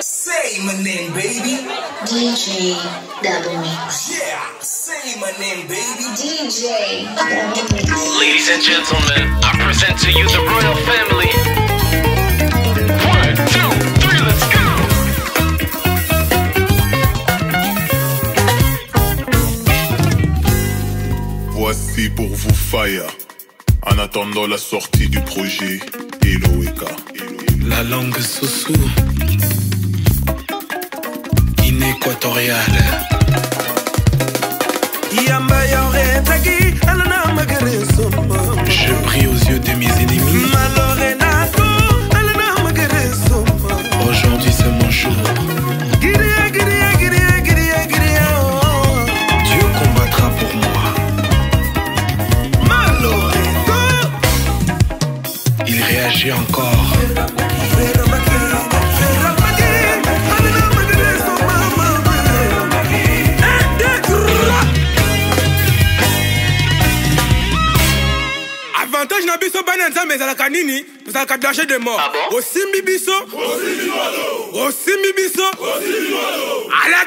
Say my name, baby. DJ Double Mix. Yeah, say my name, baby. DJ Double Mix. Ladies and gentlemen, I present to you the royal family. One, two, three, let's go! Voici pour vous Fire. En attendant la sortie du projet Eloeka. La langue Soussou. Équatoriale. Je prie aux yeux de mes ennemis. Aujourd'hui c'est mon jour. Dieu combattra pour moi. Il réagit encore. Avantage na biso bana ya nzambe ezalaka nini? Tozalaka danger de mort. Ah osimbi biso. Osimbi biso. Ala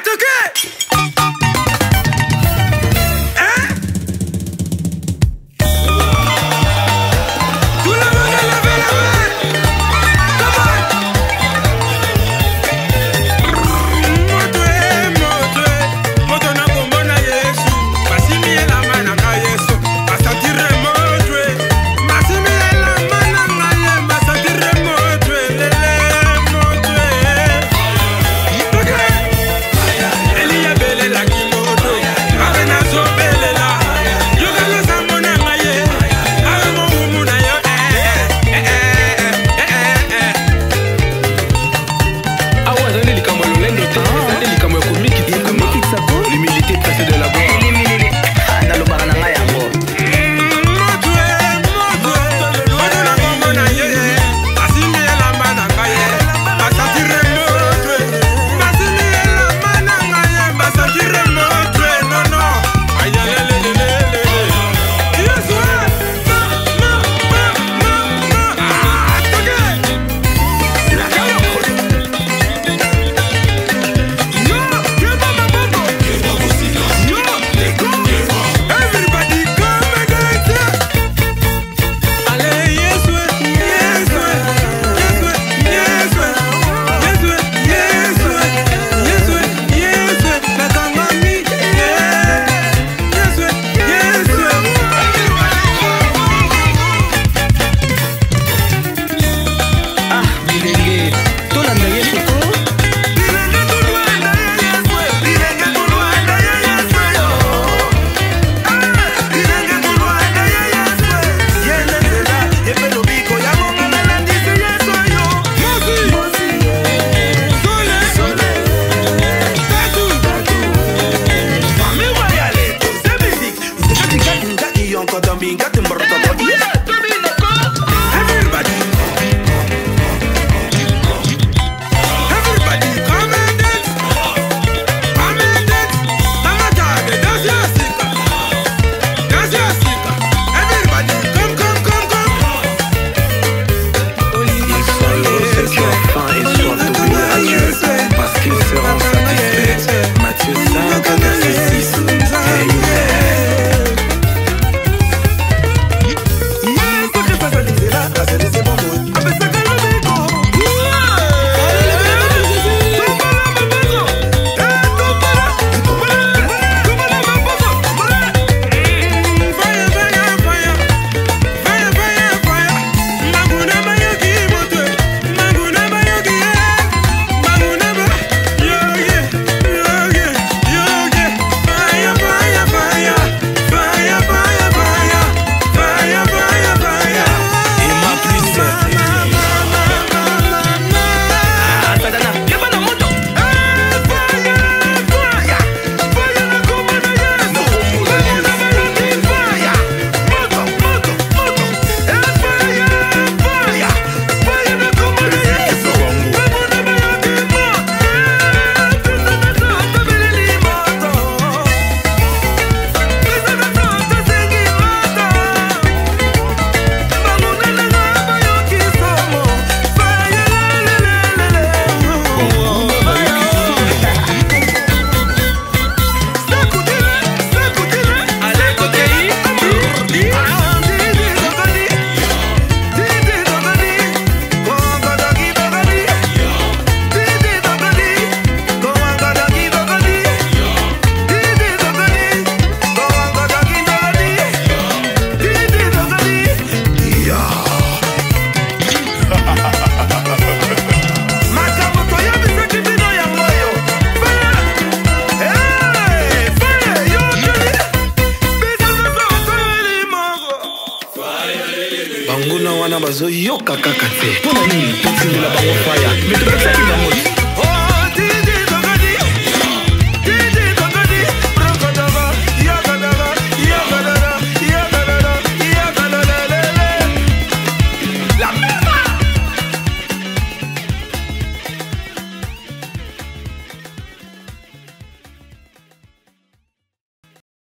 ezoyoka kaka te. Mpo na nini? Totindola bango faya